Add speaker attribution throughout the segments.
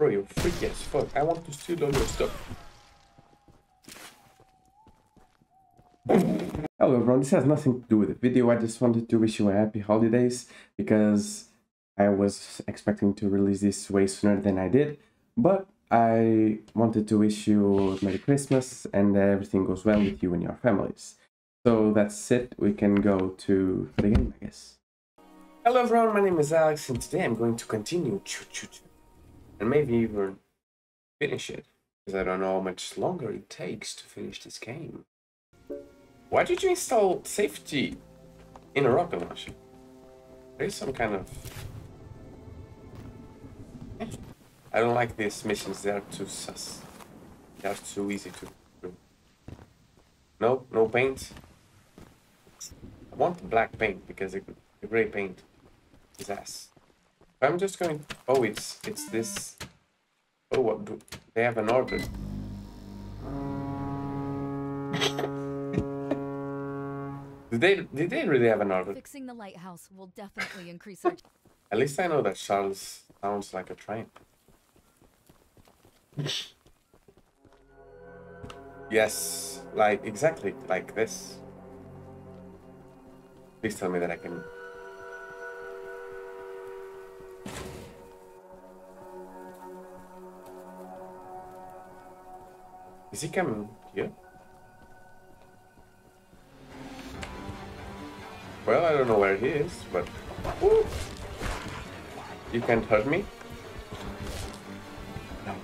Speaker 1: Bro, you're freaky as fuck. I want to steal all your stuff. Hello everyone, this has nothing to do with the video. I just wanted to wish you a happy holidays because I was expecting to release this way sooner than I did. But I wanted to wish you Merry Christmas and everything goes well with you and your families. So that's it, we can go to the game, I guess. Hello everyone, my name is Alex and today I'm going to continue choo choo choo and maybe even finish it because I don't know how much longer it takes to finish this game. Why did you install safety in a rocket launcher? There is some kind of... I don't like these missions, they are too sus. They are too easy to do. No, no paint. I want the black paint because the, the gray paint is ass. I'm just going... Oh, it's it's this... Oh, what do... They have an order. did they did they really have an order?
Speaker 2: Fixing the lighthouse will definitely increase our
Speaker 1: At least I know that Charles sounds like a train. yes, like exactly like this. Please tell me that I can Is he coming here? Well, I don't know where he is, but... Ooh. You can't hurt me? No.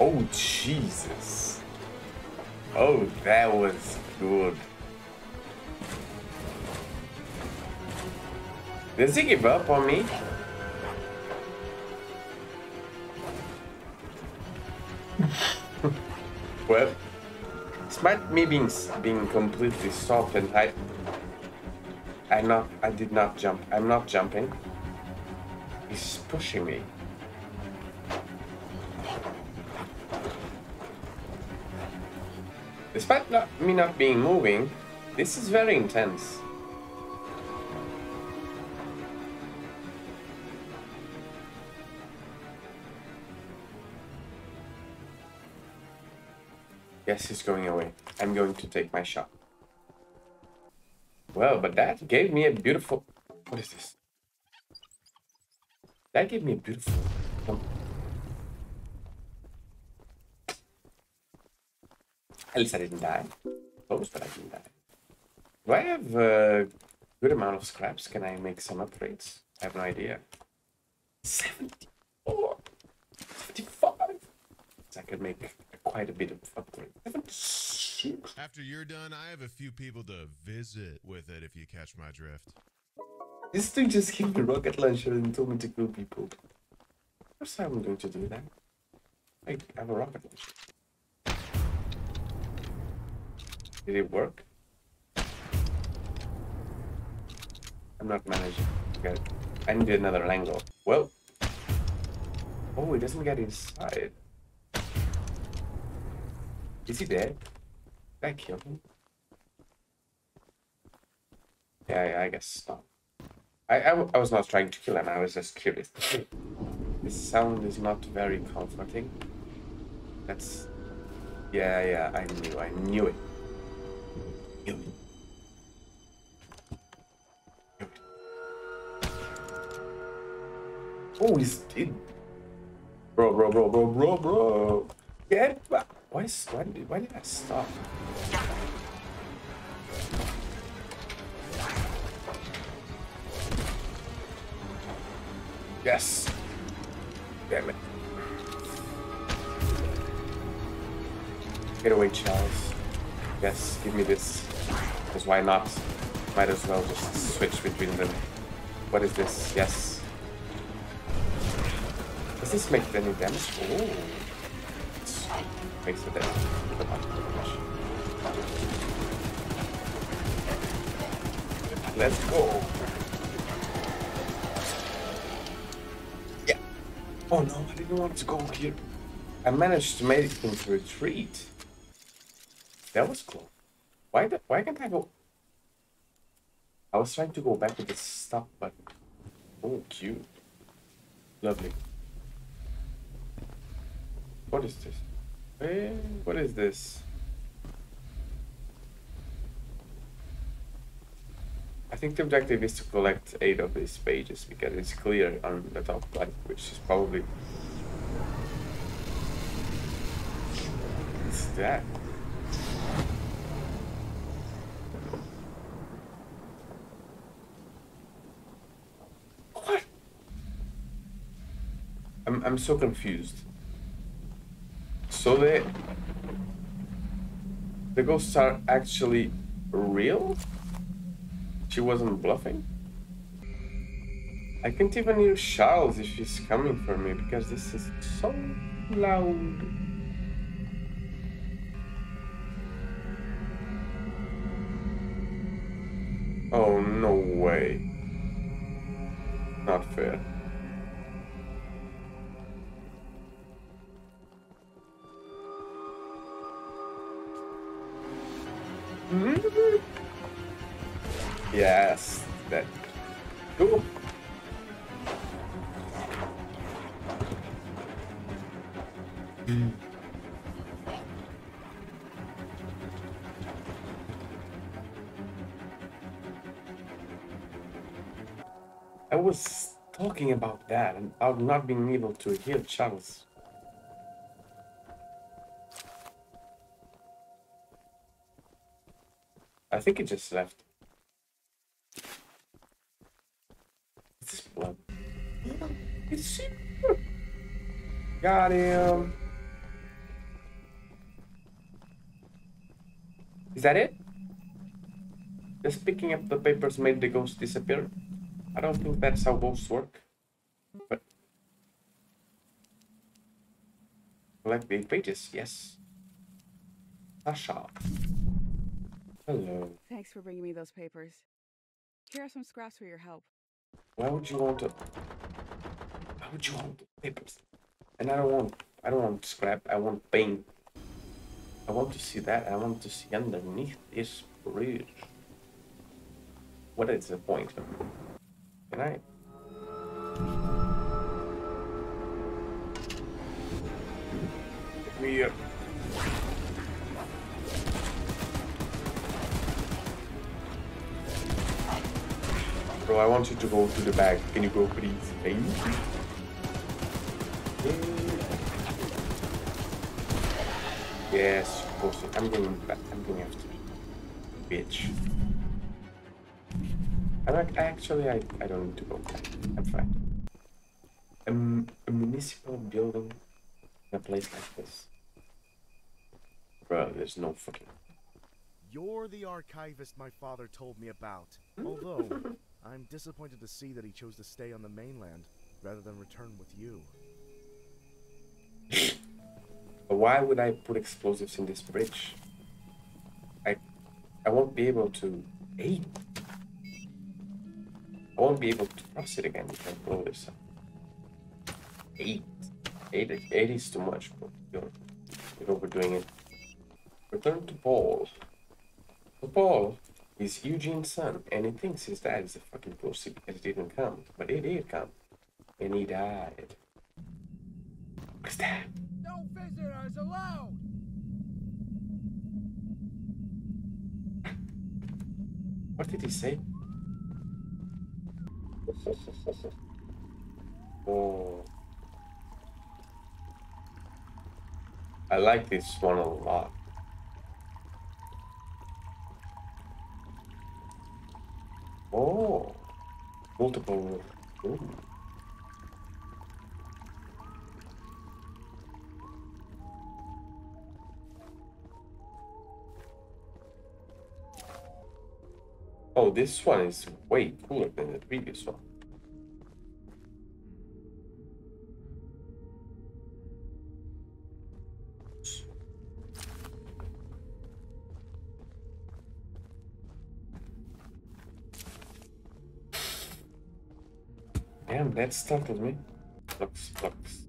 Speaker 1: Oh, Jesus. Oh, that was good. Does he give up on me? Despite me being being completely stopped and I, I not, I did not jump. I'm not jumping. He's pushing me. Despite not, me not being moving, this is very intense. Yes, he's going away. I'm going to take my shot. Well, but that gave me a beautiful... What is this? That gave me a beautiful... Um... At least I didn't die. Close, but I didn't die. Do I have a good amount of scraps? Can I make some upgrades? I have no idea. 74! 75! So I could make quite a bit of upgrade.
Speaker 3: After you're done, I have a few people to visit with it if you catch my drift.
Speaker 1: This dude just gave me a rocket launcher and told me to kill people. Of course I'm going to do that. I have a rocket launcher. Did it work? I'm not managing. Okay. I need another angle. Well. Oh, it doesn't get inside. Is he dead? Did I kill him? Yeah, I guess not. I, I, I was not trying to kill him, I was just curious. this sound is not very comforting. That's... Yeah, yeah, I knew, I knew it. Knew it. Knew it. Oh, he's... It... Bro, bro, bro, bro, bro, bro! Back! Why, is, why, did, why did I stop? Yes! Damn it. Get away, Charles. Yes, give me this. Because why not? Might as well just switch between them. What is this? Yes. Does this make any damage? The day. Let's go. Yeah. Oh no, I didn't want to go here. I managed to make him retreat. That was cool. Why the, why can't I go? I was trying to go back with the stop button. Oh, cute. Lovely. What is this? Eh, what is this? I think the objective is to collect eight of these pages because it's clear on the top right, which is probably What's that? What? I'm I'm so confused. So the the ghosts are actually real? She wasn't bluffing? I can't even hear Charles if she's coming for me because this is so loud. Oh, no way. Not fair. Yes, that. Cool. I was talking about that and about not being able to hear Charles. I think it just left. Is this blood? It's sheep. Got him. Is that it? Just picking up the papers made the ghost disappear? I don't think that's how ghosts work. But collect the pages, yes. Sasha. Hello.
Speaker 4: Thanks for bringing me those papers. Here are some scraps for your help.
Speaker 1: Why would you want to? Why would you want papers? And I don't want. I don't want scrap. I want paint. I want to see that. I want to see underneath this bridge. What is the point? Can I? Weird. Uh, Bro, I want you to go to the back. Can you go, please? Thank you. Yes, of course. I'm going back. I'm going after you. Bitch. I'm like, actually, I, I don't need to go back. I'm fine. Um, a municipal building in a place like this. Bro, there's no fucking.
Speaker 5: You're the archivist my father told me about. Although, I'm disappointed to see that he chose to stay on the mainland rather than return with you.
Speaker 1: Why would I put explosives in this bridge? I I won't be able to aid. I won't be able to cross it again if I blow this up. Eight. Eight, eight is too much, bro. You're, you're overdoing it. Return to Paul. So Paul is Eugene's son, and he thinks his dad is a fucking pussy because he didn't come. But he did come. And he died. What's that?
Speaker 6: No visitors allowed!
Speaker 1: What did he say? oh. I like this one a lot. Oh. Multiple. Oh, this one is way cooler than the previous one. Damn, that startled me. Flux, flux.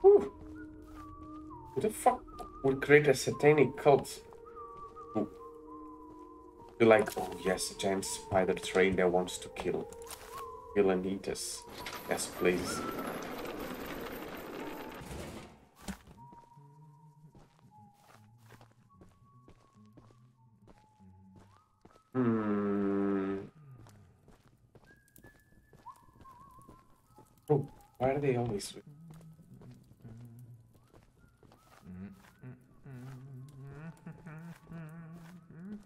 Speaker 1: Whew. Who the fuck would create a satanic cult? Who, You're like, oh yes, a giant spider train that wants to kill, kill and eat us. Yes, please. They always?
Speaker 7: think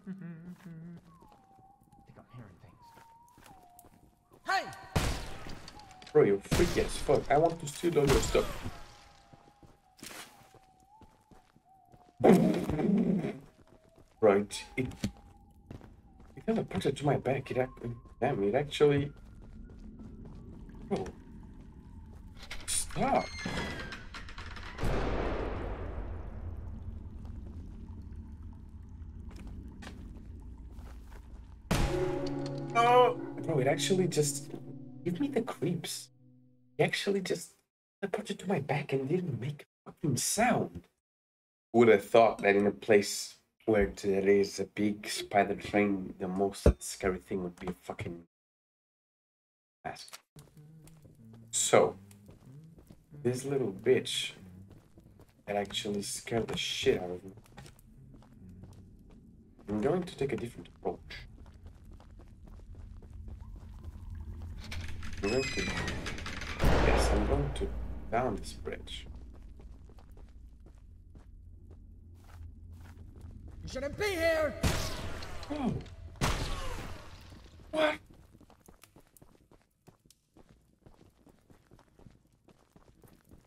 Speaker 7: I'm hearing things.
Speaker 6: Hey!
Speaker 1: Bro, you're freaky as fuck. I want to steal all your stuff. right. It, it never puts it to my back. It damn, it actually. Bro. Oh, bro, it actually just give me the creeps. He actually just I put it to my back and didn't make a fucking sound. Would have thought that in a place where there is a big spider train, the most scary thing would be a fucking mask. So, this little bitch that actually scared the shit out of me. I'm going to take a different approach. I'm going to. Yes, I'm going to down this bridge.
Speaker 6: You shouldn't be here!
Speaker 1: Oh. What?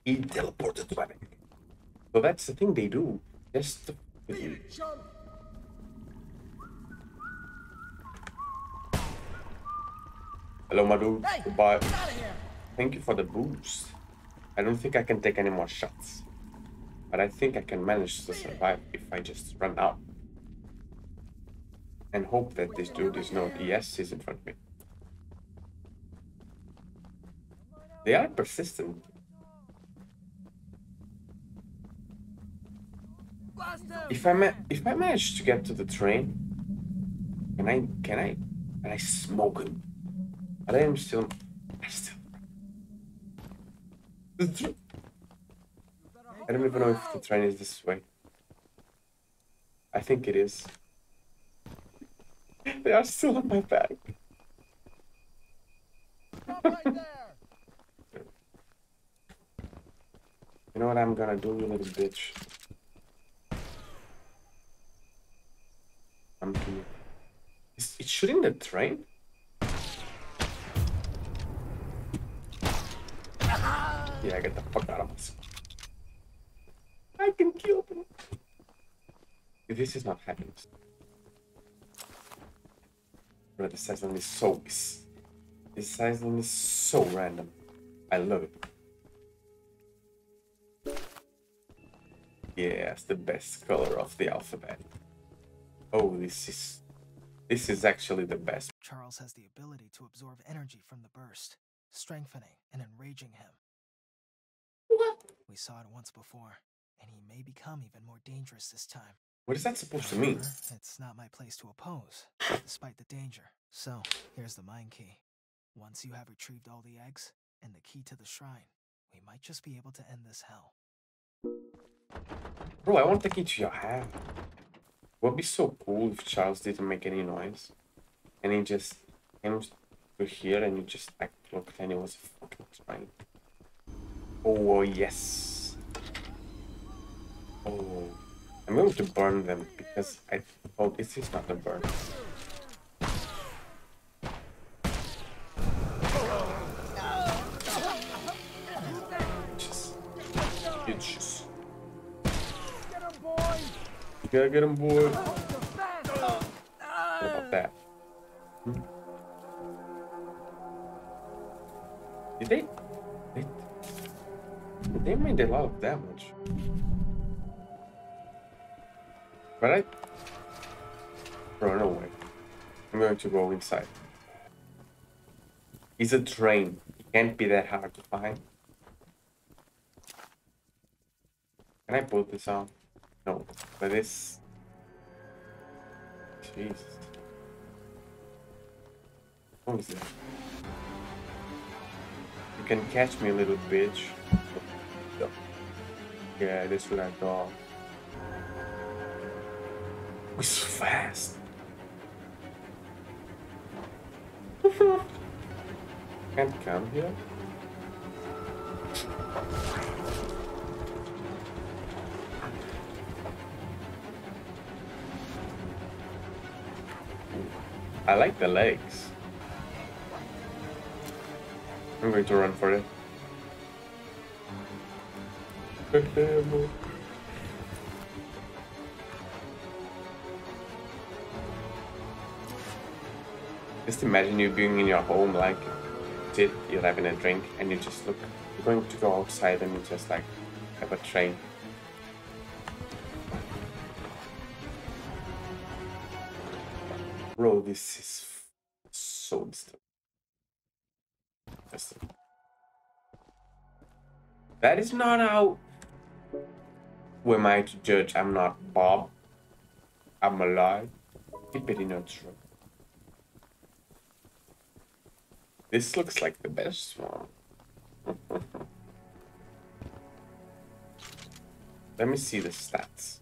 Speaker 1: He teleported to my back. So that's the thing they do. Just to... Hello, my dude.
Speaker 6: Hey!
Speaker 1: Goodbye.
Speaker 6: Get out of here!
Speaker 1: Thank you for the boost. I don't think I can take any more shots. But I think I can manage to survive if I just run out. And hope that this dude is not ES is in front of me. They are persistent.
Speaker 6: Blast him!
Speaker 1: If I ma- if I manage to get to the train, can I can I can I smoke him? But I am still I still I don't even know if the train is this way. I think it is. They are still on my back. You know what I'm gonna do, you little bitch? I'm here. Is it shooting the train? Yeah, get the fuck out of this. I can kill them. This is not happening. Bro, this island is so. This island is so random. I love it. Yeah, it's the best color of the alphabet. Oh, this is this is actually the best.
Speaker 8: Charles has the ability to absorb energy from the burst, strengthening and enraging him.
Speaker 1: What?
Speaker 8: We saw it once before, and he may become even more dangerous this time.
Speaker 1: What is that supposed to mean?
Speaker 8: It's not my place to oppose, despite the danger. So, here's the mind key. Once you have retrieved all the eggs and the key to the shrine, we might just be able to end this hell.
Speaker 1: Bro, I want the key to your hand. Would be so cool if Charles didn't make any noise. And he just came to here and you just like looked and it was fucking train. Oh yes. Oh. I'm going to burn them because I oh this is not a burn. Gotta get him, boy. What about that? Hmm? Did they, they? They made a lot of damage. But I. Bro, no way. I'm going to go inside. He's a train. He can't be that hard to find. Can I put this on? No. But this. Jesus. What that? You can catch me, little bitch. Yeah, this is what I thought. We're so fast. Can't come here. I like the legs. I'm going to run for it. Just imagine you being in your home, like, you're having a drink, and you just look, you're going to go outside and you just, like, have a train. This is so. Distant. That is not how. Who am I to judge? I'm not Bob. I'm alive. Hippity not true. This looks like the best one. Let me see the stats.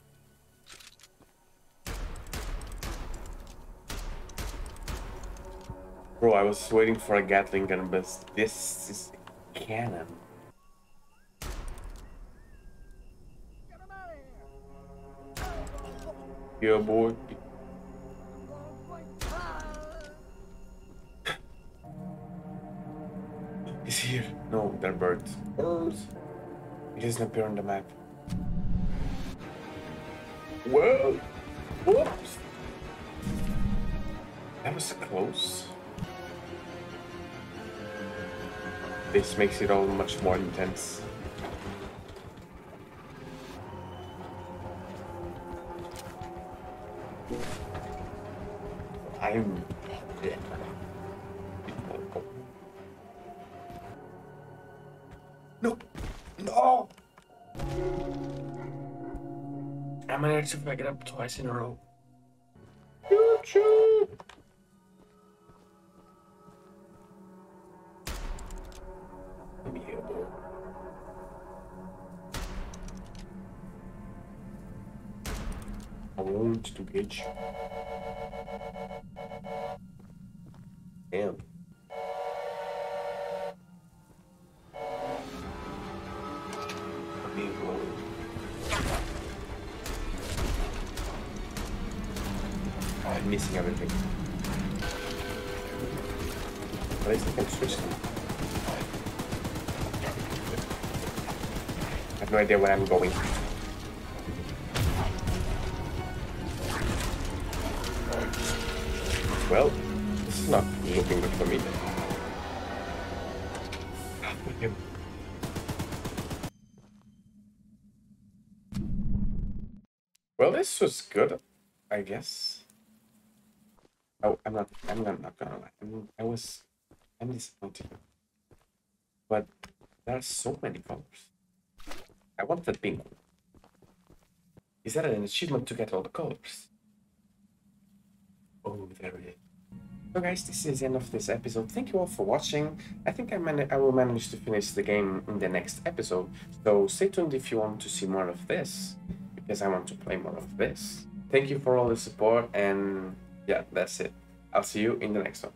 Speaker 1: Bro, I was waiting for a Gatling gun, but this is a cannon. Yeah, boy. He's here. No, they're birds. Birds. It doesn't appear on the map. Whoa! Whoops! That was close. This makes it all much more intense. I'm. No! No! I managed to pick it up twice in a row. YouTube! Bitch. Damn. I'm missing everything. At least I can switch them. I have no idea where I'm going. Well, this is not looking good for me. Well, this was good, I guess. Oh, I'm not. I'm not, not gonna lie. I'm, I was. I'm disappointed. But there are so many colors. I want the pink one. Is that an achievement to get all the colors? Oh, there it is. So guys, this is the end of this episode. Thank you all for watching. I think I, I will manage to finish the game in the next episode. So stay tuned if you want to see more of this. Because I want to play more of this. Thank you for all the support and yeah, that's it. I'll see you in the next one.